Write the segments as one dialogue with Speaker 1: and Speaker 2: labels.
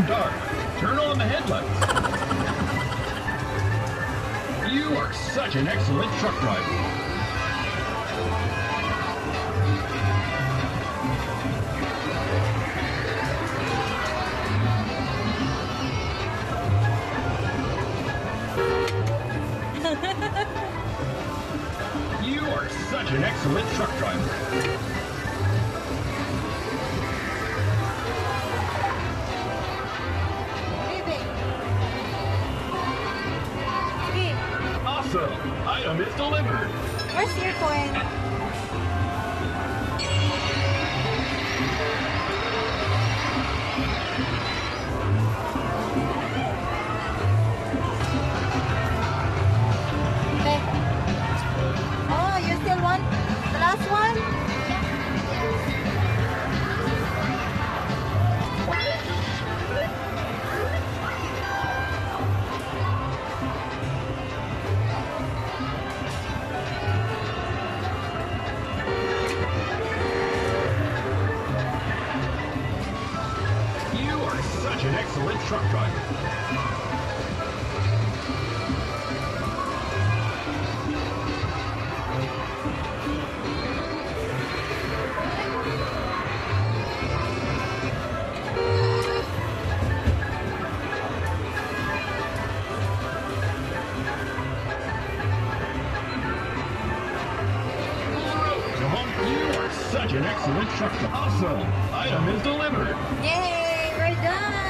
Speaker 1: It's dark. Turn on the headlights. You are such an excellent truck driver. You are such an excellent truck driver. Awesome. Item is delivered.
Speaker 2: where's your coin? Okay.
Speaker 1: Are such an excellent truck driver. You are such an excellent truck driver. Awesome. Item is delivered.
Speaker 2: Yay! We're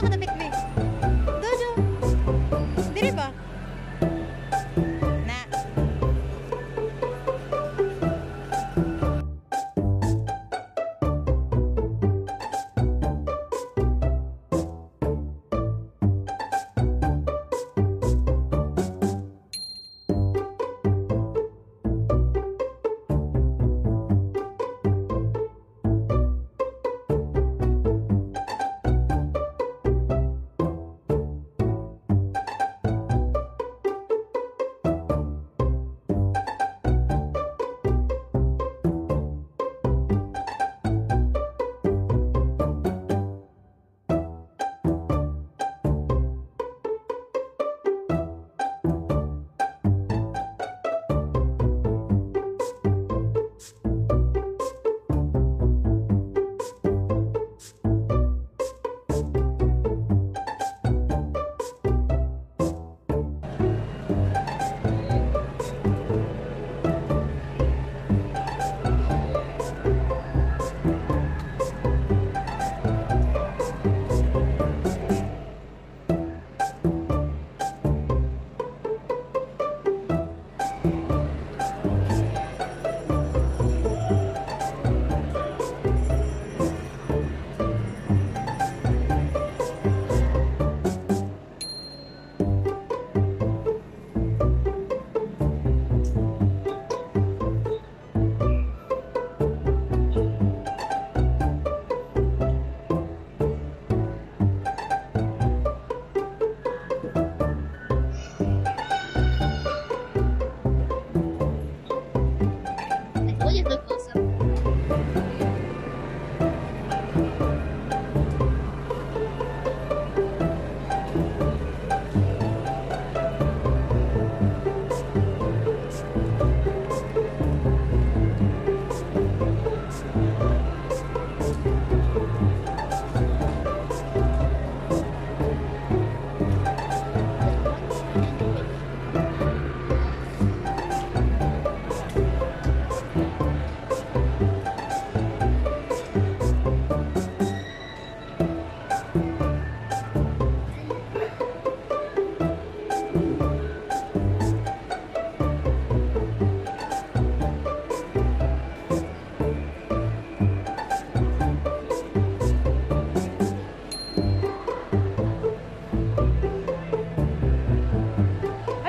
Speaker 2: Dito ka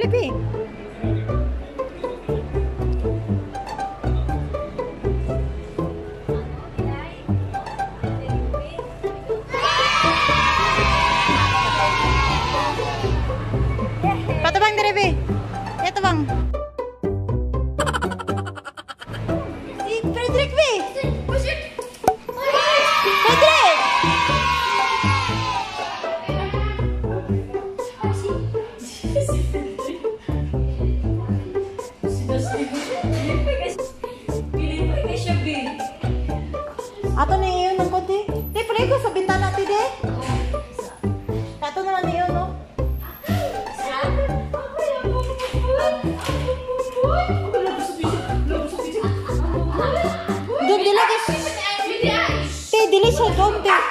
Speaker 2: Olha P. Patabang, Derebe. Ito ya, bang? eso? ¿Dónde? Ah.